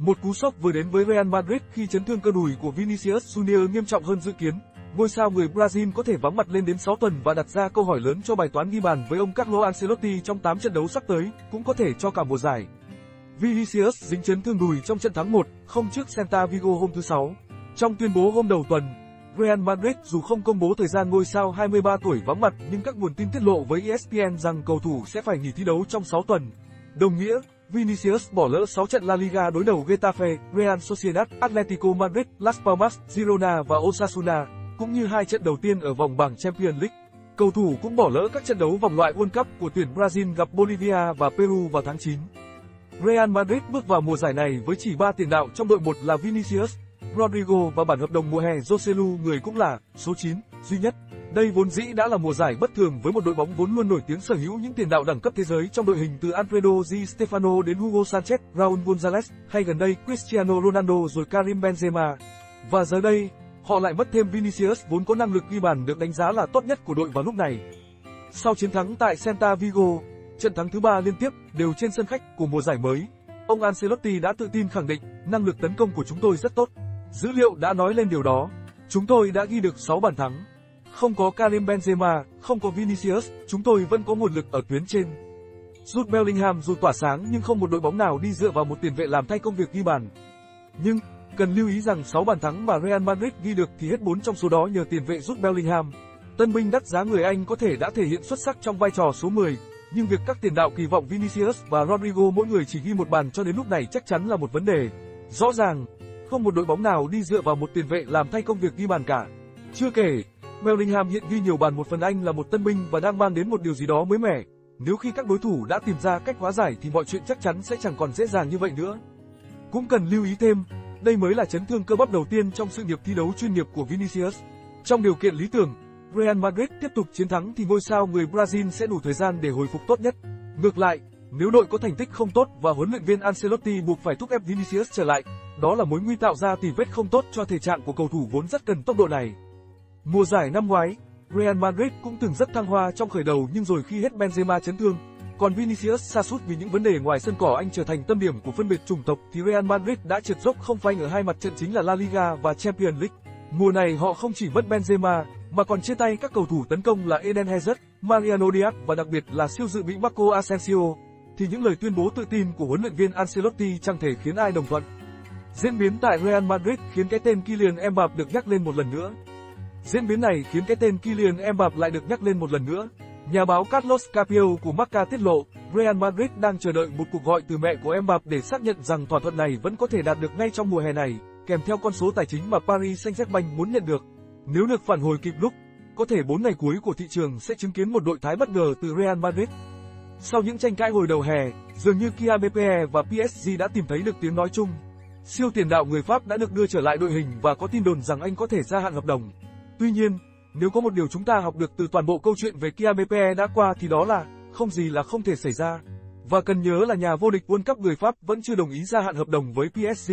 Một cú sốc vừa đến với Real Madrid khi chấn thương cơ đùi của Vinicius Junior nghiêm trọng hơn dự kiến. Ngôi sao người Brazil có thể vắng mặt lên đến 6 tuần và đặt ra câu hỏi lớn cho bài toán ghi bàn với ông Carlo Ancelotti trong 8 trận đấu sắp tới, cũng có thể cho cả mùa giải. Vinicius dính chấn thương đùi trong trận thắng 1, không trước Celta Vigo hôm thứ Sáu. Trong tuyên bố hôm đầu tuần, Real Madrid dù không công bố thời gian ngôi sao 23 tuổi vắng mặt nhưng các nguồn tin tiết lộ với ESPN rằng cầu thủ sẽ phải nghỉ thi đấu trong 6 tuần. Đồng nghĩa, Vinicius bỏ lỡ 6 trận La Liga đối đầu Getafe, Real Sociedad, Atletico Madrid, Las Palmas, Girona và Osasuna, cũng như hai trận đầu tiên ở vòng bảng Champions League. Cầu thủ cũng bỏ lỡ các trận đấu vòng loại World Cup của tuyển Brazil gặp Bolivia và Peru vào tháng 9. Real Madrid bước vào mùa giải này với chỉ 3 tiền đạo trong đội một là Vinicius, Rodrigo và bản hợp đồng mùa hè Joselu người cũng là số 9 duy nhất. Đây vốn dĩ đã là mùa giải bất thường với một đội bóng vốn luôn nổi tiếng sở hữu những tiền đạo đẳng cấp thế giới trong đội hình từ Alfredo Di Stefano đến Hugo Sanchez, Raúl González hay gần đây Cristiano Ronaldo rồi Karim Benzema. Và giờ đây, họ lại mất thêm Vinicius vốn có năng lực ghi bàn được đánh giá là tốt nhất của đội vào lúc này. Sau chiến thắng tại Celta Vigo, trận thắng thứ ba liên tiếp đều trên sân khách của mùa giải mới, ông Ancelotti đã tự tin khẳng định năng lực tấn công của chúng tôi rất tốt. Dữ liệu đã nói lên điều đó. Chúng tôi đã ghi được 6 bàn thắng. Không có Karim Benzema, không có Vinicius, chúng tôi vẫn có nguồn lực ở tuyến trên. Jude Bellingham dù tỏa sáng nhưng không một đội bóng nào đi dựa vào một tiền vệ làm thay công việc ghi bàn. Nhưng, cần lưu ý rằng 6 bàn thắng mà Real Madrid ghi được thì hết 4 trong số đó nhờ tiền vệ Jude Bellingham. Tân binh đắt giá người Anh có thể đã thể hiện xuất sắc trong vai trò số 10, nhưng việc các tiền đạo kỳ vọng Vinicius và Rodrigo mỗi người chỉ ghi một bàn cho đến lúc này chắc chắn là một vấn đề. Rõ ràng, không một đội bóng nào đi dựa vào một tiền vệ làm thay công việc ghi bàn cả. Chưa kể, Bellingham hiện ghi nhiều bàn một phần Anh là một tân binh và đang mang đến một điều gì đó mới mẻ. Nếu khi các đối thủ đã tìm ra cách hóa giải thì mọi chuyện chắc chắn sẽ chẳng còn dễ dàng như vậy nữa. Cũng cần lưu ý thêm, đây mới là chấn thương cơ bắp đầu tiên trong sự nghiệp thi đấu chuyên nghiệp của Vinicius. Trong điều kiện lý tưởng, Real Madrid tiếp tục chiến thắng thì ngôi sao người Brazil sẽ đủ thời gian để hồi phục tốt nhất. Ngược lại, nếu đội có thành tích không tốt và huấn luyện viên Ancelotti buộc phải thúc ép Vinicius trở lại, đó là mối nguy tạo ra tỷ vết không tốt cho thể trạng của cầu thủ vốn rất cần tốc độ này. Mùa giải năm ngoái, Real Madrid cũng từng rất thăng hoa trong khởi đầu nhưng rồi khi hết Benzema chấn thương, còn Vinicius sa sút vì những vấn đề ngoài sân cỏ anh trở thành tâm điểm của phân biệt chủng tộc thì Real Madrid đã trượt dốc không phanh ở hai mặt trận chính là La Liga và Champions League. Mùa này họ không chỉ mất Benzema mà còn chia tay các cầu thủ tấn công là Eden Hazard, Mariano Diaz và đặc biệt là siêu dự bị Marco Asensio thì những lời tuyên bố tự tin của huấn luyện viên Ancelotti chẳng thể khiến ai đồng thuận. Diễn biến tại Real Madrid khiến cái tên Kylian Mbappe được nhắc lên một lần nữa. Diễn biến này khiến cái tên Kylian Mbappé lại được nhắc lên một lần nữa. Nhà báo Carlos Capio của Marca tiết lộ, Real Madrid đang chờ đợi một cuộc gọi từ mẹ của Mbappé để xác nhận rằng thỏa thuận này vẫn có thể đạt được ngay trong mùa hè này, kèm theo con số tài chính mà Paris Saint-Germain muốn nhận được. Nếu được phản hồi kịp lúc, có thể 4 ngày cuối của thị trường sẽ chứng kiến một đội thái bất ngờ từ Real Madrid. Sau những tranh cãi hồi đầu hè, dường như Kia BPE và PSG đã tìm thấy được tiếng nói chung. Siêu tiền đạo người Pháp đã được đưa trở lại đội hình và có tin đồn rằng anh có thể gia hạn hợp đồng. Tuy nhiên, nếu có một điều chúng ta học được từ toàn bộ câu chuyện về Kia Mbappe đã qua thì đó là không gì là không thể xảy ra. Và cần nhớ là nhà vô địch World Cup người Pháp vẫn chưa đồng ý gia hạn hợp đồng với PSG.